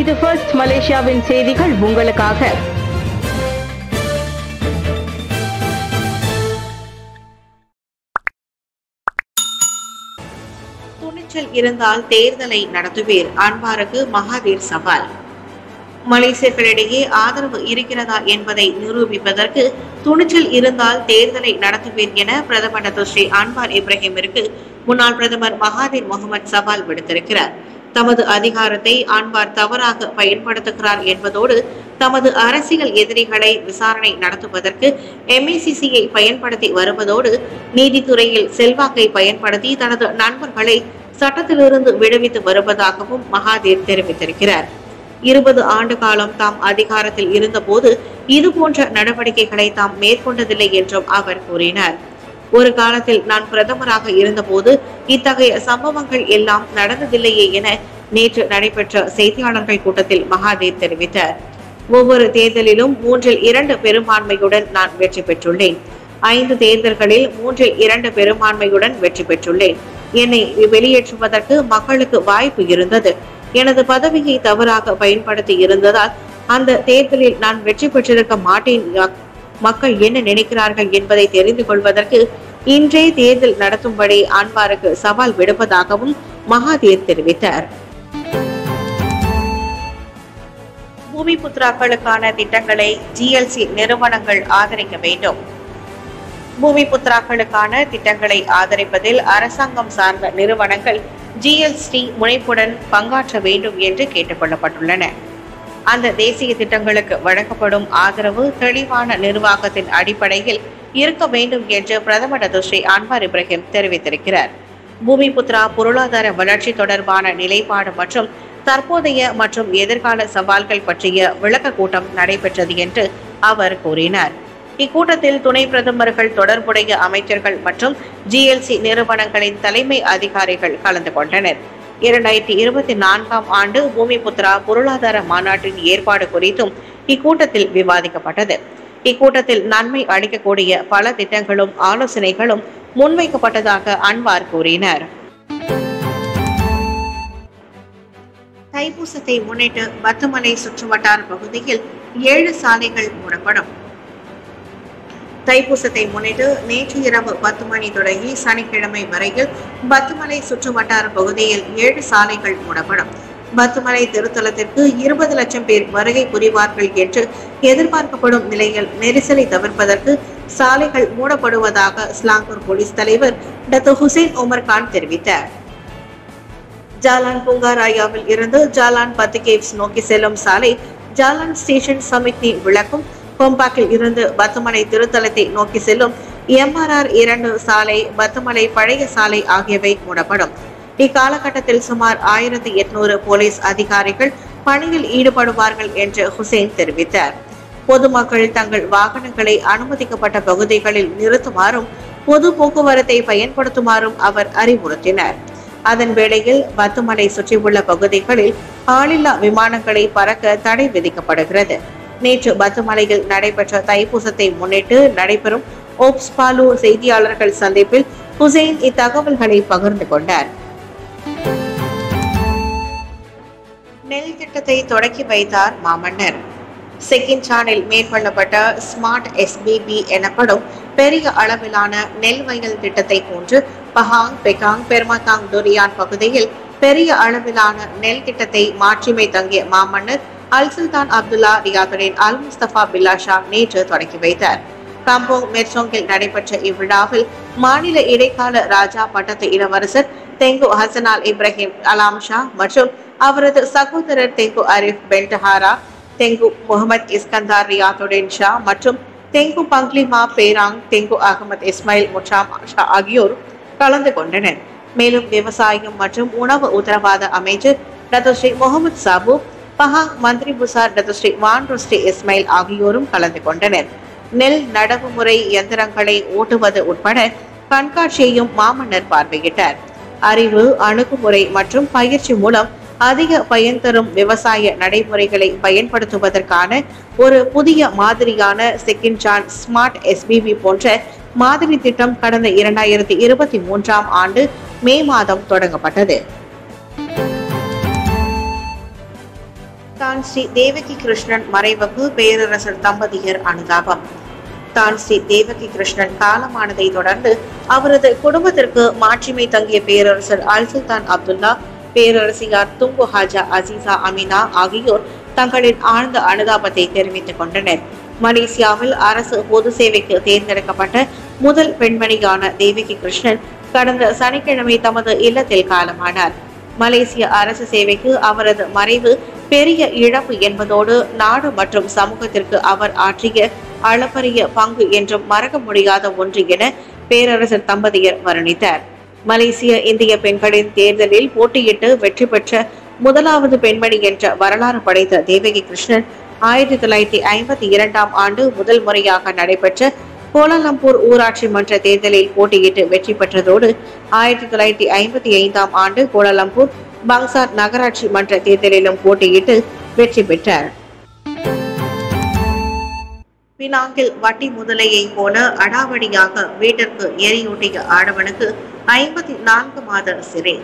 இது ஃபர்ஸ்ட் மலேசியாவின் செய்திகள் உங்களுக்காக. துணிச்சல் இருந்தால் தேர்தலை நடத்துவீர் அன்பாருக்கு மகாதீர் சவால். மலேசியர்களிடையே ஆதரவு இருக்கிறதா என்பதை நிரூபிப்பதற்கு துணிச்சல் இருந்தால் தேர்தலை நடத்துவீர் என பிரதமர் டாக்டர் ஸ்ரீ அன்வார் இப்ராஹிமிற்கு முன்னாள் பிரதமர் மகாதீர் முகமது சவால் விடுத்திருக்கிறார். தமது அதிகாரத்தை ஆன்பார் தவறாக பயன்படுத்துகிறார் என்பதோடு தமது அரசியல் எதிரிகளை விசாரணை நடத்துவதற்கு எம்ஏசிசியை பயன்படுத்தி வருவதோடு நீதித்துறையில் செல்வாக்கை பயன்படுத்தி தனது நண்பர்களை சட்டத்திலிருந்து விடுவித்து வருவதாகவும் மகாதீர் தெரிவித்திருக்கிறார். இருபது ஆண்டு காலம் தாம் அதிகாரத்தில் இருந்தபோது இது போன்ற நடவடிக்கைகளை தாம் மேற்கொண்டதில்லை என்றும் அவர் கூறினார். ஒரு காலத்தில் நான் பிரதமராக இருந்தபோது இத்தகைய சம்பவங்கள் எல்லாம் நடந்ததில்லையே என நேற்று நடைபெற்ற செய்தியாளர்கள் கூட்டத்தில் மகாதேவ் தெரிவித்தார். ஒவ்வொரு தேர்தலிலும் மூன்றில் இரண்டு பெரும்பான்மையுடன் நான் வெற்றி பெற்றுள்ளேன். ஐந்து தேர்தல்களில் மூன்றில் இரண்டு பெரும்பான்மையுடன் வெற்றி பெற்றுள்ளேன். என்னை வெளியேற்றுவதற்கு மக்களுக்கு வாய்ப்பு இருந்தது. எனது பதவியை தவறாக பயன்படுத்தி இருந்ததால் அந்த தேர்தலில் நான் வெற்றி பெற்றிருக்க மாட்டேன். மக்கள் என்ன நினைக்கிறார்கள் என்பதை தெரிந்து கொள்வதற்கு இன்றே தேர்தல் நடத்தும்படி அன்வாருக்கு சவால் விடுப்பதாகவும் மகாதீர் தெரிவித்தார். பூமி புத்திராக்களுக்கான திட்டங்களை ஜிஎல்சி நிறுவனங்கள் ஆதரிக்க வேண்டும். பூமி புத்திராக்களுக்கான திட்டங்களை ஆதரிப்பதில் அரசாங்கம் சார்ந்த நிறுவனங்கள் ஜிஎல்சி முனைப்புடன் பங்காற்ற வேண்டும் என்று கேட்டுக்கொள்ளப்பட்டுள்ளன. அந்த தேசிய திட்டங்களுக்கு வழங்கப்படும் ஆதரவு தெளிவான நிர்வாகத்தின் அடிப்படையில் இருக்க வேண்டும் என்று பிரதமர் டாக்டர் ஸ்ரீ அன்வார் இப்ராஹிம் தெரிவித்திருக்கிறார். பூமி புத்ரா பொருளாதார வளர்ச்சி தொடர்பான நிலைப்பாடு மற்றும் தற்போதைய மற்றும் எதிர்கால சவால்கள் பற்றிய விளக்க கூட்டம் நடைபெற்றது என்று அவர் கூறினார். இக்கூட்டத்தில் துணை பிரதமர்கள் தொடர்புடைய அமைச்சர்கள் மற்றும் ஜிஎல்சி நிறுவனங்களின் தலைமை அதிகாரிகள் கலந்து கொண்டனர். இரண்டாயிரத்தி இருபத்தி நான்காம் ஆண்டு பூமி புத்ரா பொருளாதார மாநாட்டின் ஏற்பாடு குறித்தும் இக்கூட்டத்தில் விவாதிக்கப்பட்டது. இக்கூட்டத்தில் நன்மை அளிக்கக்கூடிய பல திட்டங்களும் ஆலோசனைகளும் முன்வைக்கப்பட்டதாக அன்வார் கூறினார். தைப்பூசத்தை முன்னிட்டு பத்துமலை சுற்றுவட்டார பகுதியில் ஏழு சாலைகள் மூடப்படும். தைப்பூசத்தை முன்னிட்டு நேற்று இரவு பத்து மணி தொடங்கி சனிக்கிழமை வரையில் பத்துமலை சுற்று வட்டார பகுதியில் ஏழு சாலைகள் மூடப்படும். பத்துமலை திருத்தலத்திற்கு இருபது லட்சம் பேர் வருகை புரிவார்கள் என்று எதிர்பார்க்கப்படும் நிலையில் நெரிசலை தவிர்ப்பதற்கு சாலைகள் மூடப்படுவதாக ஸ்லாங்கூர் போலீஸ் தலைவர் டாக்டர் ஹுசைன் உமர் கான் தெரிவித்தார். ஜாலான் பூங்காராயாவில் இருந்து ஜாலான் பத்து கேவ்ஸ் நோக்கி செல்லும் சாலை ஜாலான் ஸ்டேஷன் சமிக்னி விளக்கும் கொம்பாக்கில் இருந்து பத்துமலை திருத்தலத்தை நோக்கி செல்லும் எம்ஆர்ஆர் இரண்டு சாலை பத்துமலை பழைய சாலை ஆகியவை மூடப்படும். இக்காலகட்டத்தில் சுமார் ஆயிரத்தி எட்நூறு போலீஸ் அதிகாரிகள் பணியில் ஈடுபடுவார்கள் என்று ஹுசைன் தெரிவித்தார். பொதுமக்கள் தங்கள் வாகனங்களை அனுமதிக்கப்பட்ட பகுதிகளில் நிறுத்துமாறும் பொது போக்குவரத்தை பயன்படுத்துமாறும் அவர் அறிவுறுத்தினார். அதன் வேளையில் பத்துமலை சுற்றியுள்ள பகுதிகளில் ஆளில்லா விமானங்களை பறக்க தடை விதிக்கப்படுகிறது. நேற்று பத்துமலையில் நடைபெற்ற தைப்பூசத்தை முன்னிட்டு நடைபெறும் ஓப்ஸ் பாலு செய்தியாளர்கள் சந்திப்பில் ஹுசைன் இத்தகவல்களை பகிர்ந்து கொண்டார். நெல் திட்டத்தை தொடக்கி வைத்தார் மாமன்னர். செகண்ட் சானில் மேற்கொள்ளப்பட்ட ஸ்மார்ட் எஸ்பிபி எனப்படும் பெரிய அளவிலான நெல் வயல் திட்டத்தை போன்று பஹாங் பெகாங் பெர்மகாங் துரியான் பகுதியில் பெரிய அளவிலான நெல் திட்டத்தை மாற்றிமை தங்கிய மாமன்னர் அல் சுல்தான் அப்துல்லா ரியாதுடன் அல் முஸ்தபா பில்லாஷா நேற்று தொடக்கி வைத்தார். காம்போங் மெர்சோங்கில் நடைபெற்ற இவ்விழாவில் மாநில இடைக்கால ராஜா பட்டத்து இளவரசர் தெங்கு ஹசனால் இப்ராஹிம் அலாம் ஷா மற்றும் அவரது சகோதரர் தெங்கு அரிஃப் பென்டஹாரா தெங்கு முகமது இஸ்கந்தார் ரியாதுடன் ஷா மற்றும் Tengku Panglima Perang Tengku Ahmad Ismail Muadzam Shah ஆகியோர் கலந்து கொண்டனர். மேலும் விவசாயம் மற்றும் உணவு உத்தரவாத அமைச்சர் doctor Mohamad Sabu Pahang Menteri Besar doctor Sri Wan Ismail ஆகியோரும் கலந்து கொண்டனர். நெல் நடவு முறை இயந்திரங்களை ஓட்டுவது உட்பட கண்காட்சியையும் மாமன்னர் பார்வையிட்டார். அறிவு அணுகுமுறை மற்றும் பயிற்சி மூலம் அதிக பயன் தரும் விவசாய நடைமுறைகளை பயன்படுத்துவதற்கான ஒரு புதிய மாதிரியான செகண்ட் ஜான் ஸ்மார்ட் எஸ்பிபி போன்ற மாதிரி திட்டம் கடந்த இரண்டாயிரத்தி இருபத்தி மூன்றாம் ஆண்டு மே மாதம் தொடங்கப்பட்டது. தான் ஸ்ரீ தேவகி கிருஷ்ணன் மறைவுக்கு பேரரசர் தம்பதியர் அனுதாபம். தான் ஸ்ரீ தேவகி கிருஷ்ணன் காலமானதை தொடர்ந்து அவரது குடும்பத்திற்கு மாட்சிமை தங்கிய பேரரசர் அல் சுல்தான் அப்துல்லா பேரரசியார் துங்கு ஹாஜா அசீசா அமினா ஆகியோர் தங்களின் ஆழ்ந்த அனுதாபத்தை தெரிவித்துக் கொண்டனர். மலேசியாவில் அரசு பொது சேவைக்கு தேர்ந்தெடுக்கப்பட்ட முதல் பெண்மணியான தேவகி கிருஷ்ணன் கடந்த சனிக்கிழமை தமது இல்லத்தில் காலமானார். மலேசிய அரசு சேவைக்கு அவரது மறைவு பெரிய இழப்பு என்பதோடு நாடு மற்றும் சமூகத்திற்கு அவர் ஆற்றிய அளப்பரிய பங்கு என்றும் மறக்க முடியாத ஒன்று என பேரரசர் தம்பதியர் வர்ணித்தார். மலேசிய இந்திய பெண்களின் தேர்தலில் போட்டியிட்டு வெற்றி பெற்ற முதலாவது பெண்மணி என்ற வரலாறு படைத்த தேவகி கிருஷ்ணன் ஆயிரத்தி தொள்ளாயிரத்தி ஐம்பத்தி இரண்டாம் ஆண்டு முதல் முறையாக நடைபெற்ற கோலாலம்பூர் ஊராட்சி மன்ற தேர்தலில் போட்டியிட்டு வெற்றி பெற்றதோடு ஆயிரத்தி தொள்ளாயிரத்தி ஐம்பத்தி ஐந்தாம் ஆண்டு கோலாலம்பூர் பங்சார் நகராட்சி மன்ற தேர்தலிலும் போட்டியிட்டு வெற்றி பெற்றார். பினாங்கில் வட்டி முதலையை போல அடாவடியாக வீட்டிற்கு எரியூட்டிய ஆடவனுக்கு ஐம்பத்தி நான்கு மாத சிறை.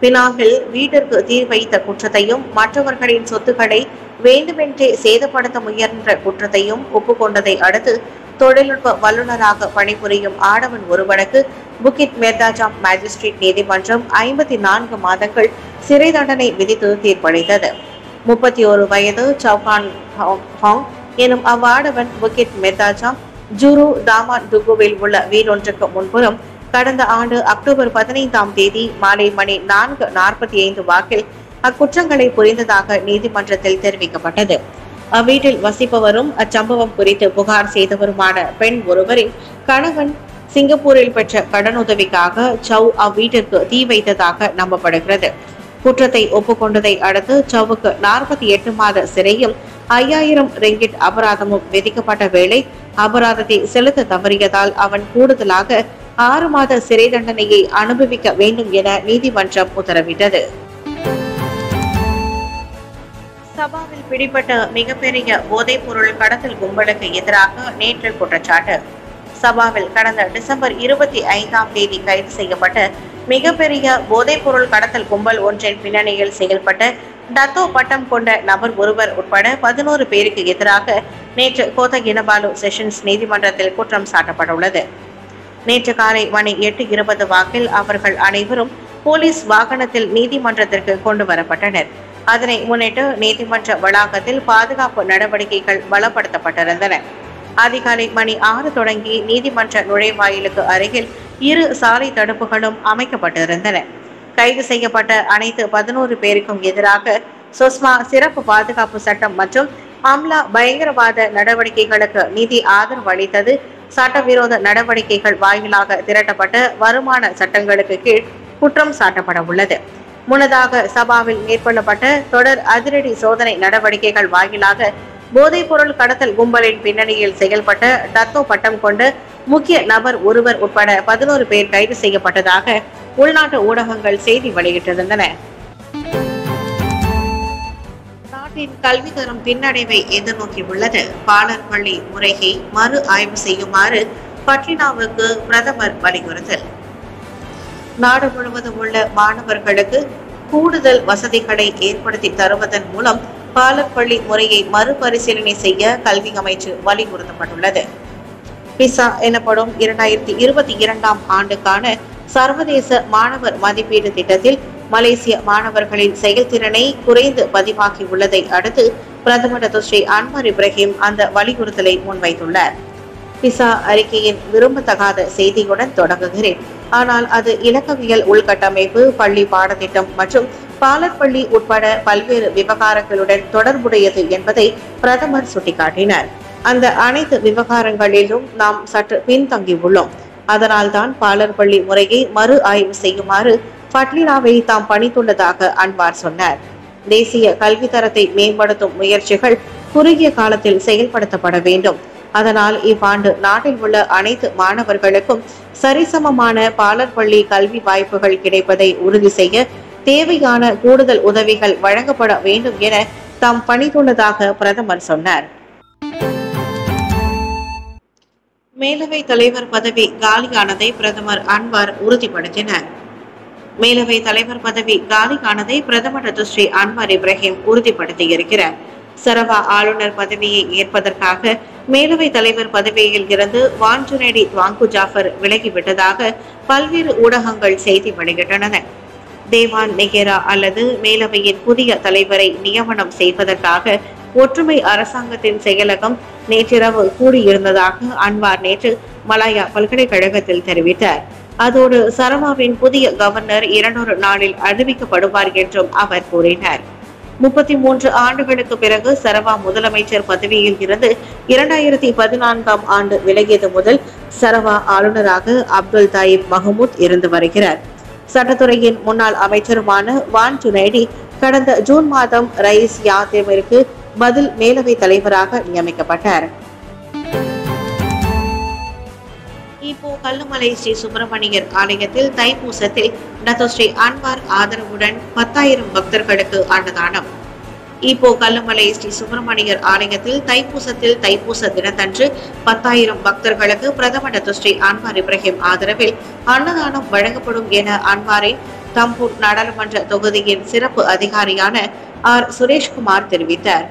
பினாங்கில் வீட்டிற்கு தீ வைத்த குற்றத்தையும் மற்றவர்களின் சொத்துக்களை வேண்டுமென்றே சேதப்படுத்த முயன்ற குற்றத்தையும் ஒப்புக்கொண்டதை அடுத்து தொழில்நுட்ப வல்லுநராக பணிபுரியும் ஆடவன் ஒருவனுக்கு புக்கிட் மேர்தாஜாம் மேஜிஸ்ட்ரேட் நீதிமன்றம் ஐம்பத்தி நான்கு மாதங்கள் சிறை தண்டனை விதித்து தீர்ப்பளித்தது. முப்பத்தி ஒரு வயது சவுகான் ஹாங் எனும் அவ்வாடவன் புக்கிட் மெர்தாஜாம் ஜுரு தாமான் டுகுவில் உள்ள வீடொன்றுக்கு முன்புறம் கடந்த ஆண்டு அக்டோபர் பதினைந்தாம் தேதி மாலை மணி நான்கு நாற்பத்தி ஐந்து வாக்கில் அக்குற்றங்களை புரிந்ததாக நீதிமன்றத்தில் தெரிவிக்கப்பட்டது. அவ்வீட்டில் வசிப்பவரும் அச்சம்பவம் குறித்து புகார் செய்தவருமான பெண் ஒருவரின் கணவன் சிங்கப்பூரில் பெற்ற கடனுதவிக்காக சவ் அவ்வீட்டிற்கு தீ வைத்ததாக நம்பப்படுகிறது. குற்றத்தை ஒப்புக்கொண்டதை அடுத்து சவுக்கு நாற்பத்தி எட்டு மாத சிறையும் ஐயாயிரம் ரெங்கிட் அபராதமும் விதிக்கப்பட்ட வேளை அபராதத்தை செலுத்த தவறியதால் அவன் கூடுதலாக ஆறு மாத சிறை தண்டனையை அனுபவிக்க வேண்டும் என நீதிமன்றம் உத்தரவிட்டது. சபாவில் பிடிபட்ட மிகப்பெரிய போதைப் பொருள் கடத்தல் கும்பலுக்கு எதிராக நேற்று குற்றச்சாட்டு. சபாவில் கடந்த டிசம்பர் இருபத்தி ஐந்தாம் தேதி கைது செய்யப்பட்ட மிகப்பெரிய போதைப் பொருள் கடத்தல் கும்பல் ஒன்றின் பின்னணியில் செயல்பட்ட டத்தோ பட்டம் கொண்ட நபர் ஒருவர் உட்பட பதினோரு பேருக்கு எதிராக நேற்று கோத்தகினபாலு செஷன்ஸ் நீதிமன்றத்தில் குற்றம் சாட்டப்பட்டுள்ளது. நேற்று காலை மணி எட்டு இருபது வாக்கில் அவர்கள் அனைவரும் போலீஸ் வாகனத்தில் நீதிமன்றத்திற்கு கொண்டு வரப்பட்டனர். அதனை முன்னிட்டு நீதிமன்ற வளாகத்தில் பாதுகாப்பு நடவடிக்கைகள் பலப்படுத்தப்பட்டிருந்தன. அதிகாலை மணி ஆறு தொடங்கி நீதிமன்ற நுழைவாயிலுக்கு அருகில் இரு சாலை தடுப்புகளும் அமைக்கப்பட்டிருந்தன. கைது செய்யப்பட்ட அனைத்து பதினோரு பேருக்கும் எதிராக சுஷ்மா சிறப்பு பாதுகாப்பு சட்டம் மற்றும் அம்லா பயங்கரவாத நடவடிக்கைகளுக்கு நிதி ஆதரவு அளித்தது. சட்டவிரோத நடவடிக்கைகள் வாயிலாக திரட்டப்பட்ட வருமான சட்டங்களுக்கு கீழ் குற்றம் சாட்டப்பட உள்ளது. முன்னதாக சபாவில் மேற்கொள்ளப்பட்ட தொடர் அதிரடி சோதனை நடவடிக்கைகள் வாயிலாக போதைப்பொருள் கடத்தல் கும்பலின் பின்னணியில் செயல்பட்ட டத்தோ பட்டம் கொண்ட முக்கிய நபர் ஒருவர் உட்பட பதினோரு பேர் கைது செய்யப்பட்டதாக உள்நாட்டு ஊடகங்கள் செய்தி வெளியிட்டிருந்தன. நாட்டின் கல்வி தரம் பின்னடைவை எதிர்நோக்கியுள்ளது உள்ளது. பாலர்பள்ளி முறையை மறு ஆய்வு செய்யுமாறு பட்ரினாவுக்கு பிரதமர் வலியுறுத்தல். நாடு முழுவதும் உள்ள மாணவர்களுக்கு கூடுதல் வசதிகளை ஏற்படுத்தி தருவதன் மூலம் பாலப்பள்ளி முறையை மறுபரிசீலனை செய்ய கல்வி அமைச்சு வலியுறுத்தப்பட்டுள்ளது. பிசா எனப்படும் இரண்டாயிரத்தி இருபத்தி இரண்டாம் ஆண்டுக்கான சர்வதேச மாணவர் மதிப்பீடு திட்டத்தில் மலேசிய மாணவர்களின் செயல்திறனை குறைந்து பதிவாகி உள்ளதை அடுத்து பிரதமர் டத்து ஸ்ரீ அன்வர் இப்ராஹிம் அந்த வலியுறுத்தலை முன்வைத்துள்ளார். பிசா அறிக்கையின் விரும்பத்தகாத செய்தியுடன் தொடங்குகிறேன். ஆனால் அது இலக்கவியல் உள்கட்டமைப்பு பள்ளி பாடத்திட்டம் மற்றும் பாலர் பள்ளி உட்பட பல்வேறு விவகாரங்களுடன் தொடர்புடையது என்பதை பிரதமர் சுட்டிக்காட்டினார். அந்த அனைத்து விவகாரங்களிலும் நாம் சற்று பின்தங்கியுள்ளோம். அதனால்தான் பாலர்பள்ளி முறையை மறு ஆய்வு செய்யுமாறு பட்லினாவை தாம் பணித்துள்ளதாக அன்வார் சொன்னார். தேசிய கல்வி தரத்தை மேம்படுத்தும் முயற்சிகள் குறுகிய காலத்தில் செயல்படுத்தப்பட வேண்டும். அதனால் இவ்வாண்டு நாட்டில் உள்ள அனைத்து மாணவர்களுக்கும் சரிசமமான பாலர் பள்ளி கல்வி வாய்ப்புகள் கிடைப்பதை உறுதி செய்ய தேவையான கூடுதல் உதவிகள் வழங்கப்பட வேண்டும் என தாம் பணித்துள்ளதாக பிரதமர் சொன்னார். மேலவை தலைவர் பதவி காலியானதை பிரதமர் அன்வார் உறுதிப்படுத்தினார். மேலவை தலைவர் பதவி காலியானதை பிரதமர் ரத்துஸ்ரீ அன்வார் இப்ராஹிம் உறுதிப்படுத்தியிருக்கிறார். சரவா ஆளுநர் பதவியை ஏற்பதற்காக மேலவை தலைவர் பதவியில் இருந்து வான்ஜுனேடி வாங்கு ஜாஃபர் விலகிவிட்டதாக பல்வேறு ஊடகங்கள் செய்தி வெளியிட்டன. தேவான் நெகேரா அல்லது மேலவையின் புதிய தலைவரை நியமனம் செய்வதற்காக ஒற்றுமை அரசாங்கத்தின் செயலகம் நேற்றிரவு கூடியிருந்ததாக அன்வார் நேற்று மலாயா பல்கலைக்கழகத்தில் தெரிவித்தார். அதோடு சரவாவின் புதிய கவர்னர் இருநூறு நாளில் அறிவிக்கப்படுவார் என்றும் அவர் கூறினார். முப்பத்தி மூன்று ஆண்டுகளுக்கு பிறகு சரவா முதலமைச்சர் பதவியில் இருந்து இரண்டாயிரத்தி பதினான்காம் ஆண்டு விலகியது முதல் சரவா ஆளுநராக அப்துல் தாயிப் மஹமூத் இருந்து வருகிறார். சட்டத்துறையின் முன்னாள் அமைச்சருமான வான் ஜுனைடி கடந்த ஜூன் மாதம் ரைஸ் யாதேவிற்கு பதில் மேலவை தலைவராக நியமிக்கப்பட்டார். இப்போ கல்லுமலை ஸ்ரீ சுப்பிரமணியர் ஆலயத்தில் தைப்பூசத்தில் டத்தோஸ்ரீ அன்வார் ஆதரவுடன் பத்தாயிரம் பக்தர்களுக்கு அன்னதானம். இப்போ கல்லுமலை ஸ்ரீ சுப்பிரமணியர் ஆலயத்தில் தைப்பூசத்தில் தைப்பூச தினத்தன்று பத்தாயிரம் பக்தர்களுக்கு பிரதமர் ஸ்ரீ அன்வார் இப்ராஹிம் ஆதரவில் அன்னதானம் வழங்கப்படும் என அன்வாரின் தம்பூர் நாடாளுமன்ற தொகுதியின் சிறப்பு அதிகாரியான ஆர் சுரேஷ்குமார் தெரிவித்தார்.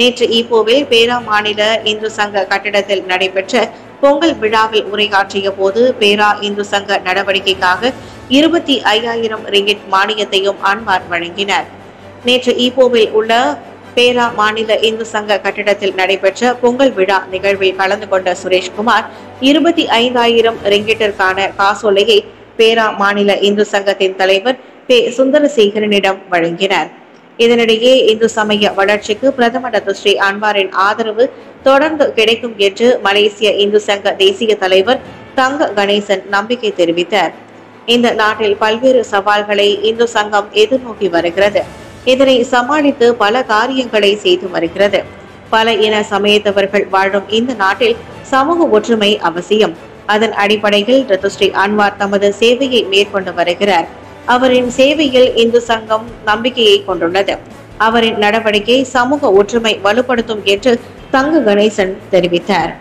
நேற்று ஈப்போவில் பேரா மாநில இந்து சங்க கட்டிடத்தில் நடைபெற்ற பொங்கல் விழாவில் உரையாற்றிய போது பேரா இந்து சங்க நடவடிக்கைக்காக இருபத்தி ஐயாயிரம் ரிங்கிட் மானியத்தையும் அன்வார் வழங்கினார். நேற்று ஈப்போவில் உள்ள பேரா மாநில இந்து சங்க கட்டிடத்தில் நடைபெற்ற பொங்கல் விழா நிகழ்வில் கலந்து கொண்ட சுரேஷ்குமார் இருபத்தி ஐந்தாயிரம் ரிங்கிட்டிற்கான காசோலையை பேரா மாநில இந்து சங்கத்தின் தலைவர் பே. சுந்தரசேகரனிடம் வழங்கினார். இதனிடையே இந்து சமய வளர்ச்சிக்கு பிரதமர் டாக்டர் ஸ்ரீ அன்வாரின் ஆதரவு தொடர்ந்து கிடைக்கும் என்று மலேசிய இந்து சங்க தேசிய தலைவர் தங்க கணேசன் நம்பிக்கை தெரிவித்தார். இந்த நாட்டில் பல்வேறு சவால்களை இந்து சங்கம் எதிர்நோக்கி வருகிறது. இதனை சமாளித்து பல காரியங்களை செய்து வருகிறது. பல இன சமயத்தவர்கள் வாழும் இந்த நாட்டில் சமூக ஒற்றுமை அவசியம். அதன் அடிப்படையில் ரத்துஸ்ரீ அன்வார் தமது சேவையை மேற்கொண்டு வருகிறார். அவரின் சேவையில் இந்து சங்கம் நம்பிக்கையை கொண்டுள்ளது. அவரின் நடவடிக்கை சமூக ஒற்றுமை வலுப்படுத்தும் என்று தங்க கணேசன் தெரிவித்தார்.